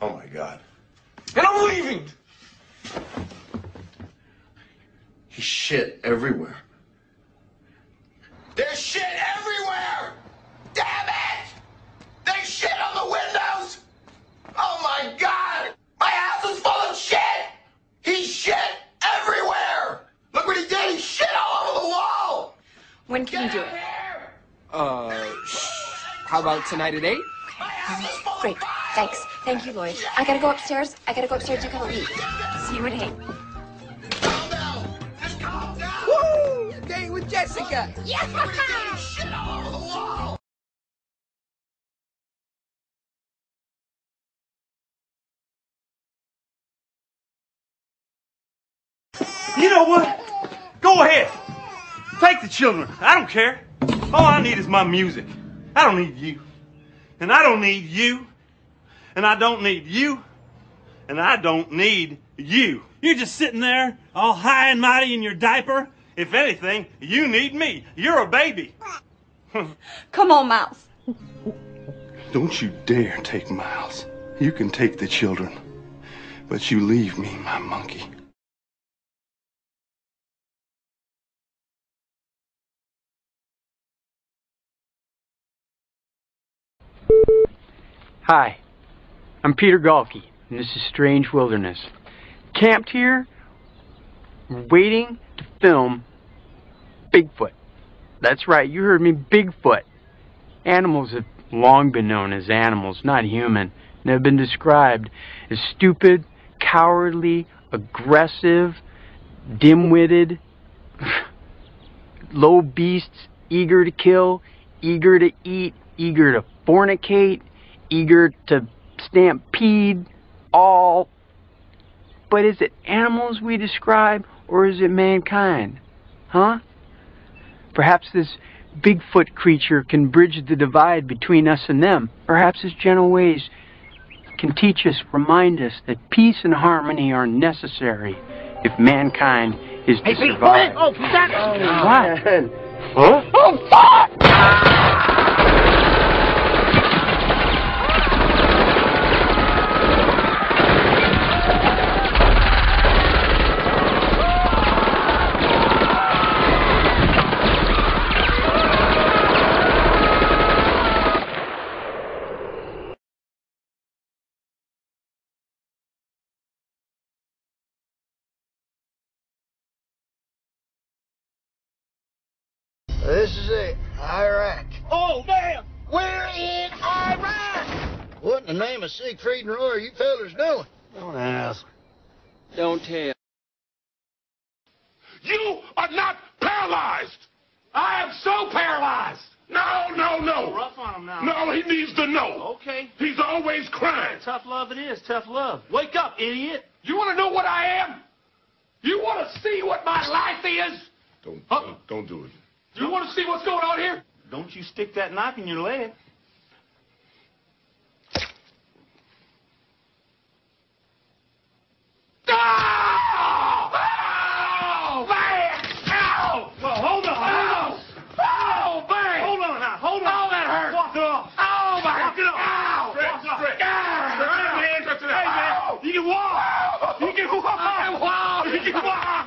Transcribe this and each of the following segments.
Oh my God. And I'm leaving! He shit everywhere. There's shit everywhere! Damn it! There's shit on the windows! Oh my god! My house is full of shit! He shit everywhere! Look what he did! He shit all over the wall! When can you do it? Here! Uh, how about tonight at 8? My house is full Great. of fire! Thanks. Thank you, Lloyd. I gotta go upstairs. I gotta go upstairs. You come with me. See you at eight. Calm down! Just calm down! Woo! Date with Jessica! Look what he did! He shit all over the wall! You know what? Go ahead. Take the children. I don't care. All I need is my music. I don't need you. And I don't need you. And I don't need you. And I don't need you. You're just sitting there, all high and mighty in your diaper. If anything, you need me. You're a baby. Come on, Miles. Don't you dare take Miles. You can take the children. But you leave me, my monkey. Hi, I'm Peter Gaulke, and this is Strange Wilderness. Camped here, waiting to film Bigfoot. That's right, you heard me, Bigfoot. Animals have long been known as animals, not human, have been described as stupid, cowardly, aggressive, dim-witted, low beasts, eager to kill, eager to eat, eager to fornicate, eager to stampede, all. But is it animals we describe, or is it mankind? Huh? Perhaps this Bigfoot creature can bridge the divide between us and them. Perhaps his gentle ways can teach us, remind us that peace and harmony are necessary if mankind is to survive. Oh, that. What? Huh? This is it. Iraq. Oh, man! We're in Iraq! What in the name of Siegfried and Roy are you fellers doing? Don't ask. Don't tell. You are not paralyzed! I am so paralyzed! No, no, no! Rough on him now. No, he needs to know. Okay. He's always crying. Tough love it is. Tough love. Wake up, idiot. You want to know what I am? You want to see what my life is? Don't, don't, don't do it. You want to see what's going on here? Don't you stick that knife in your leg. Ow! Ow! Man! Ow! Well, hold on. Hold on.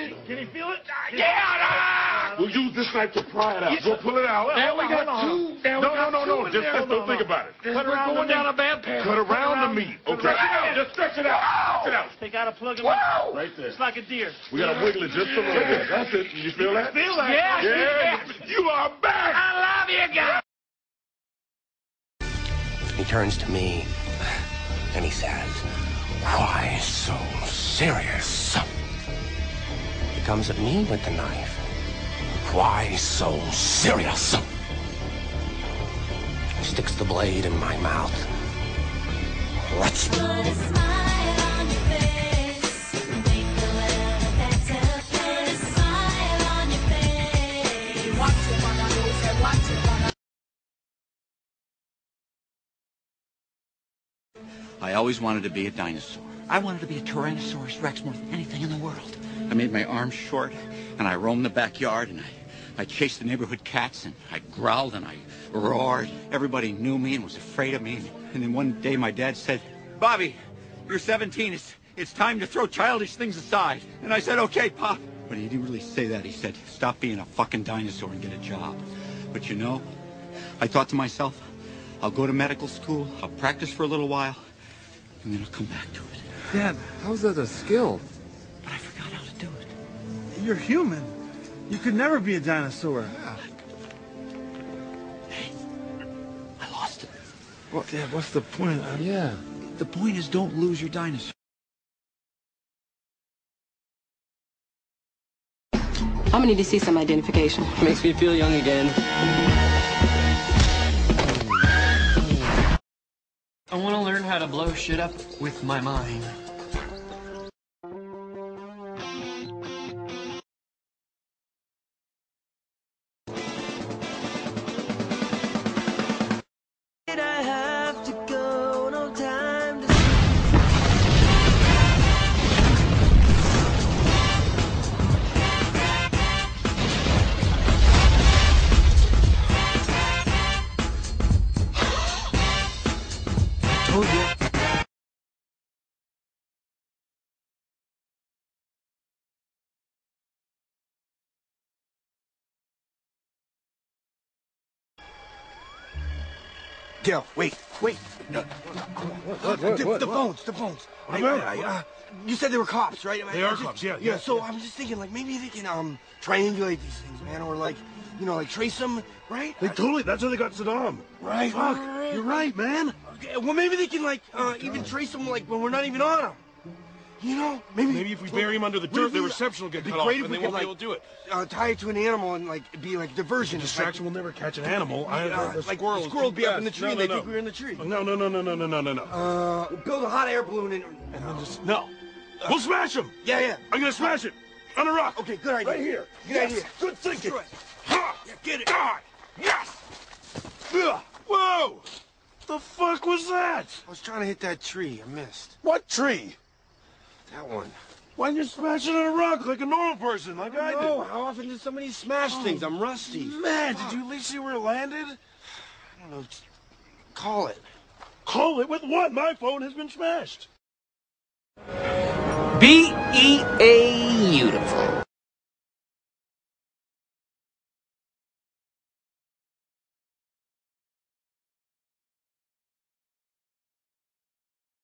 Maybe don't touch it. Can you feel it? Ah, yeah! We'll use this knife to pry it out. We'll pull it out. Now we got two. Now No, no, no, no. Just, there. just don't think about it. We're going down a bad path. Cut around the meat, okay? Stretch it out. Just stretch it out. Stretch it out. They got to plug him Wow. in. Right there. It's like a deer. We gotta wiggle it just a little bit. That's it. You feel that? Feel that? Yeah. Yeah. You are back. I love you guys. He turns to me and he says, Why so serious? He comes at me with the knife. Why so serious? He sticks the blade in my mouth. Let's I always wanted to be a dinosaur. I wanted to be a Tyrannosaurus Rex more than anything in the world. I made my arms short, and I roamed the backyard, and I I chased the neighborhood cats and I growled and I roared. Everybody knew me and was afraid of me. And then one day my dad said, Bobby, you're 17. It's, it's time to throw childish things aside. And I said, okay, Pop. But he didn't really say that. He said, stop being a fucking dinosaur and get a job. But you know, I thought to myself, I'll go to medical school, I'll practice for a little while, and then I'll come back to it. Dad, how's that a skill? You're human. You could never be a dinosaur. I lost it. Well, Dad, what's the point? I- Yeah. The point is don't lose your dinosaur. I'm gonna need to see some identification. Makes me feel young again. I want to learn how to blow shit up with my mind. You. Dale, wait, wait. No, What, the, what, the what? bones, the bones. I, about I, uh, you said they were cops, right? They I are just- cops, yeah, Yeah, yeah, so yeah. I'm just thinking, like, maybe they can um triangulate these things, man, or like, you know, like trace them, right? They totally, that's how they got Saddam. Right. Fuck, right, you're right, man. Well, maybe they can like uh, even trace them like when we're not even on them. You know, maybe. Maybe if we bury 'em under the dirt, the reception will get cut off and they won't could, be able to do it. Uh, tie it to an animal and like be like diversion. Distraction will never catch an animal. I, Uh, the like, squirrels the squirrel will be up in the tree No, and they no. think we're in the tree. No, no, no, no, no, no, no, no, no. Uh, build a hot air balloon and. and then just no. We'll smash him. Yeah, yeah. I'm gonna smash it on a rock. Okay, good idea. Right here. Good yes. idea. Good thinking. Do it. Ha! Yeah, get it. God. Yes. Ugh. Whoa. The fuck was that? I was trying to hit that tree. I missed. What tree? That one. Why didn't you smash it on a rock like a normal person, like I did? No, how often does somebody smash oh, things? I'm rusty. Man, did you at least see where it landed? I don't know. just Call it. Call it with what? My phone has been smashed. B E A beautiful.